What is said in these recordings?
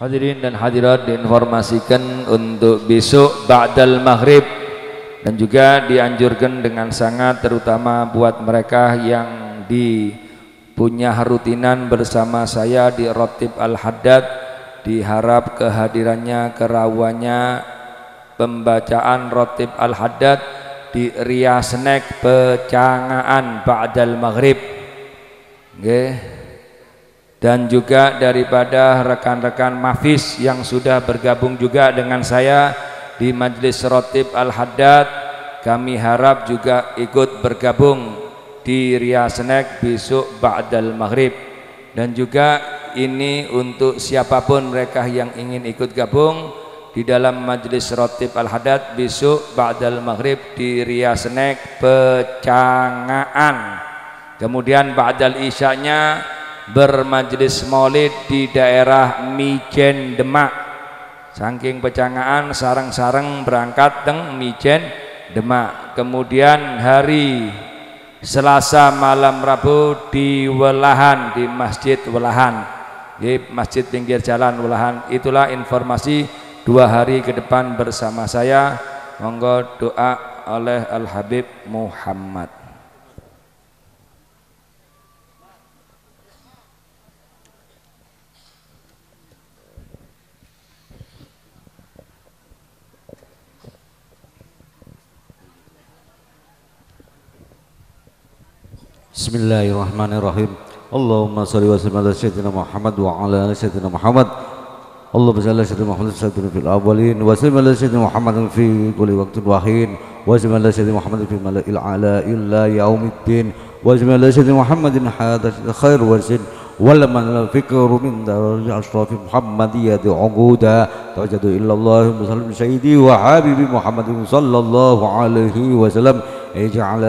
Hadirin dan hadirat diinformasikan untuk besok Ba'dal Maghrib. Dan juga dianjurkan dengan sangat terutama buat mereka yang di punya rutinan bersama saya di Rotib Al-Haddad diharap kehadirannya kerawannya pembacaan Rotib Al-Haddad di Ria Snack Pecangaan Ba'dal Maghrib. Okay dan juga daripada rekan-rekan Mafis yang sudah bergabung juga dengan saya di Majlis Rotib Al-Haddad kami harap juga ikut bergabung di Ria Snack besok Ba'dal Maghrib. Dan juga ini untuk siapa pun mereka yang ingin ikut gabung di dalam Majlis Rotib Al-Haddad besok Ba'dal Maghrib di Ria Snack Pecangaan. Kemudian Ba'dal Isya'nya bermajlis maulid di daerah Mijen Demak. Saking pecangaan sarang-sarang berangkat teng Mijen Demak. Kemudian hari Selasa malam Rabu di Welahan di Masjid Welahan. Di Masjid pinggir jalan Welahan. Itulah informasi dua hari ke depan bersama saya. Monggo doa oleh Al Habib Muhammad بسم الله الرحمن الرحيم اللهم صل وسلم على سيدنا محمد وعلى ال سيدنا محمد اللهم صل على سيدنا محمد سيدنا في الاولين وسلم على سيدنا محمد في كل وقت وحين وسلم على سيدنا محمد في ملأ الاعلى إلى يوم الدين وسلم على سيدنا محمد حياته خير وزن ولما الفكر من دار محمد محمدية عقودا توجد الا اللهم وسلم سيدي وحبيبي محمد صلى الله عليه وسلم اجعل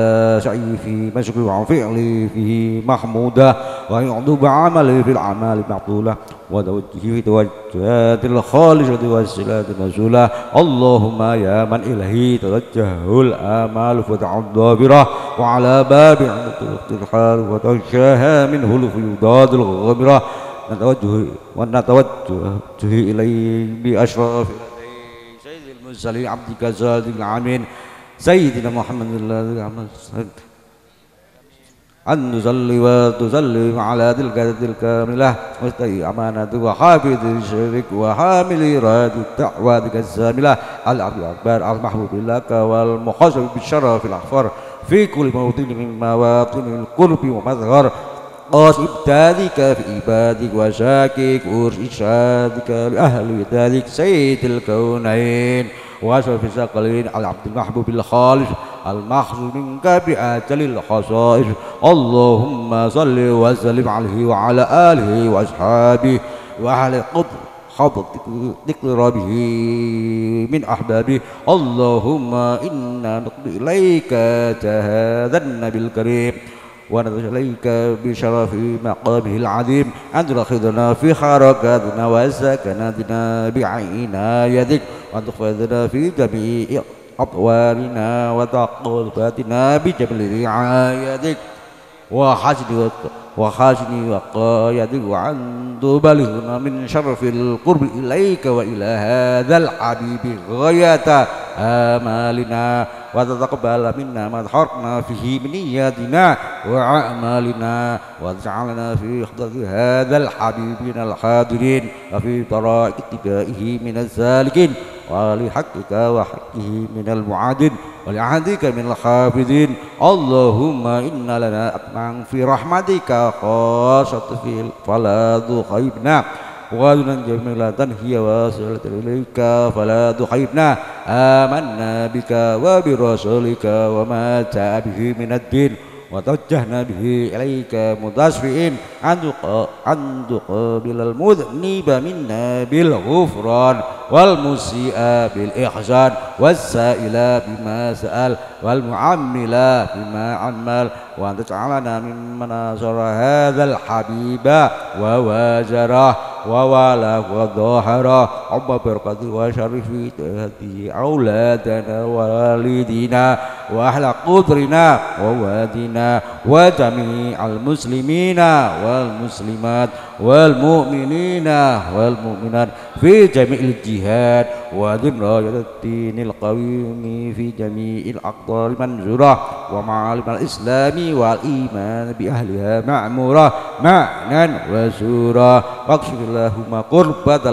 سعي في مشكل وفعلي فيه محمودا ويعضب عملي في الأعمال معطولة وتوجه في توجهات الخالصة والصلاة المسؤولة اللهم يا من إلهي توجه الآمال فتعضى بره وعلى باب عند الحال وتغشاها منه الفيضات الغمرة نتوجه ونتوجه إليه بأشرف سيد المرسلين عبدك صادق العامين. سيدنا محمد الذي أن نصلي وتسلم على تلك الكاملة مستي أمانة وحافظ الشرك وحامل راد الدعوة الزاملة العبد الأكبر المحبوب لك والمحاسب بالشرف الأحفر. في كل موطن من مواطن القرب ومظهر. قاسم ذلك في عبادك وشاكك وإرشادك لأهل ذلك سيد الكونين. وأشرف على عبد المحبوب الخالص. المحظوظ منك بآجل الخصائص. اللهم صل وسلم عليه وعلى آله وأصحابه. وأهل قدر خبط ذكر به من أحبابه. اللهم إنا نقضي إليك هذا النبي الكريم ونرجو إليك بشرف مقامه العظيم أن ترخذنا في حركاتنا وسكناتنا بعنايتك وأن تحفظنا في جميع أطوارنا وتقرباتنا بجمل رعايتك. وحسن وحسن وقايتك وأن تبلغنا من شرف القرب إليك وإلى هذا الحبيب غاية آمالنا وتتقبل منا ما ظهرنا فيه من نياتنا وأعمالنا واجعلنا في حضرة هذا الحبيب من الحاضرين وفي طرائق اتباعه من السالكين. ولحقك وحقه من المعادين ولعهدك من الحافظين اللهم إن لنا أطمع في رحمتك خاصة في فلا تخيبنا. وادنا جميلة هي واصلة إليك فلا تخيبنا. آمنا بك وبرسولك وما جاء به من الدين. وتوجهنا به إليك متشفئين أن تقابل المذنب منا بالغفران والمسيء بالإحسان والسائل بما سأل والمعمل بما عمل وأن تجعلنا ممن نصر هذا الحبيب وواجره ووالاه وظاهره عم بركة وشرف تهدي أولادنا ووالدينا وأهل قدرنا ووادنا وجميع المسلمين والمسلمات والمؤمنين والمؤمنات في جميع الجهات ودين راية الدين القويم في جميع الأقطار المنزورة ومعالم الإسلام والإيمان بأهلها معمورة معنى وسورة واكشف اللهم قربة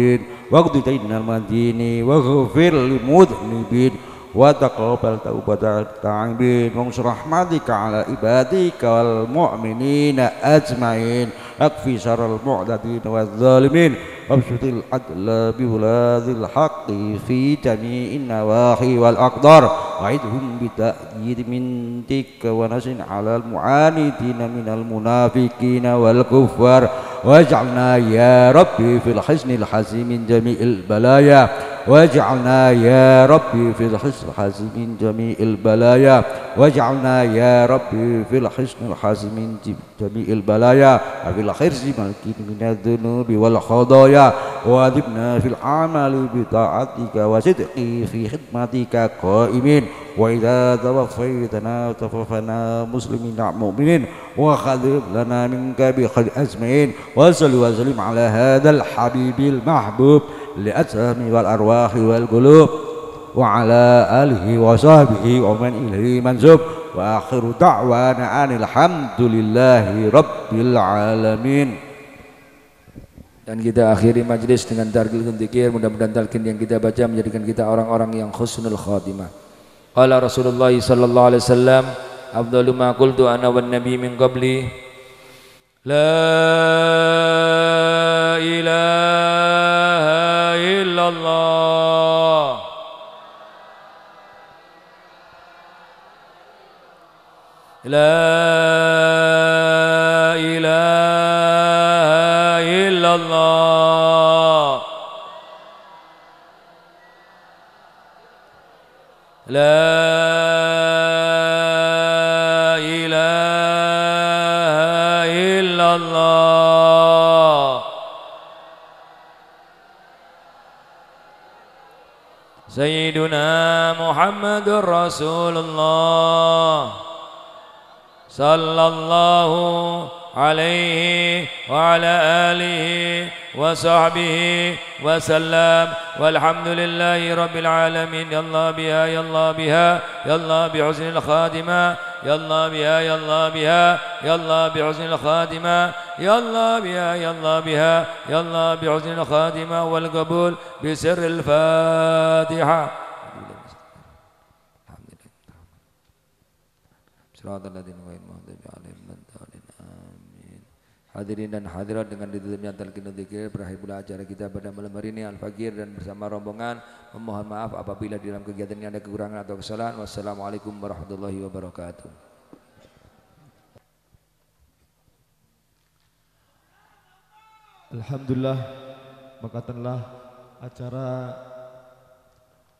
المقروبين واقض دين المدين واغفر للمذنبين وتقبل توبة التائبين وانشر رحمتك على عبادك والمؤمنين أجمعين. اكفي شر المعتدين والظالمين وابسط العدل بولاد الحق في جميع النواحي والأقدار. وعدهم بتأييد منك ونسن على المعاندين من المنافقين والكفار. واجعلنا يا ربي في الحسن الحسين من جميع البلايا. واجعلنا يا ربي في الحسن الحسن من جميع البلايا. واجعلنا يا ربي في الحسن الحسن من جميع البلايا. وفي الخرز من الذنوب والخطايا. وادبنا في العمل بطاعتك وصدق في خدمتك قائمين. وإذا توفيتنا توفنا مسلمين مؤمنين وخذب لنا منك بخير أجمعين وصل وسلم على هذا الحبيب المحبوب لأجسام والأرواح والقلوب. وعلى آله وصحبه ومن إليه منسوب. وآخر دعوانا أن الحمد لله رب العالمين. Dan kita akhiri majlis dengan targil zikir. Mudah-mudahan talqin yang kita baca menjadikan kita orang-orang yang khusnul khatimah. Qala Rasulullah sallallahu alaihi wasallam, "Afdalu ma qultu ana wan nabi min qabli La ilaha illallah La سيدنا محمد رسول الله صلى الله عليه وعلى آله وصحبه وسلم. والحمد لله رب العالمين. يلا بها يلا بها يلا بحسن الخاتمة يلا بها يلا بها يلا بحسن الخاتمة يلا بها يلا بها يلا بحسن الخاتمة والقبول بسر الفاتحة صراط الذين غير المغضوب عليهم Hadirin dan hadirat dengan ditutupnya talqin dzikir berakhir pula acara kita pada malam hari ini Al-Fakir dan bersama rombongan memohon maaf apabila di dalam kegiatan ini ada kekurangan atau kesalahan. Wassalamualaikum warahmatullahi wabarakatuh. Alhamdulillah makatanlah acara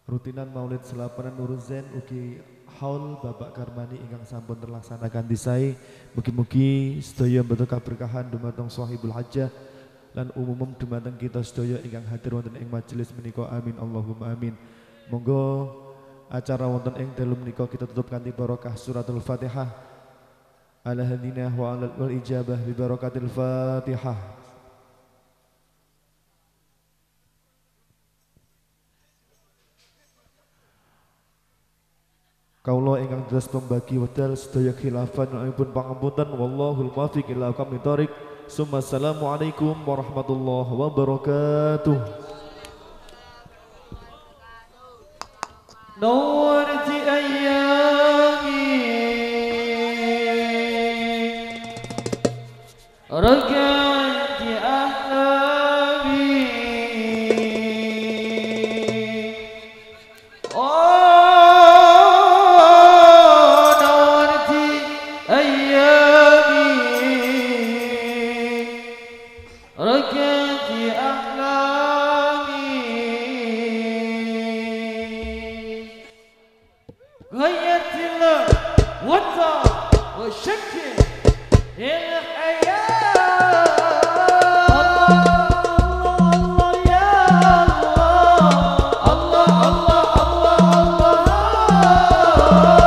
rutinan Maulid Selapanan Nurul Zain ugi haul Bapak Karmani ingkang sampun terlaksanakan disai. Mugi-mugi sedaya betul keberkahan dumateng sahibul hajjah lan umumum dumateng kita sedaya ingkang hadir wonten ing majelis menika. Amin Allahumma amin. Monggo acara wonten ing dalu menika kita tutup kanthi barokah suratul Fatihah. Ala hadina wa ala wal ijabah bi barakatil Fatihah Kaulah ingkang jelas pembagi wadal sedaya khilafan ya pun pangampunan wallahul muwaffiq ila kami tarik Summa assalamualaikum warahmatullahi wabarakatuh. Nur ayami. Rakyat oh.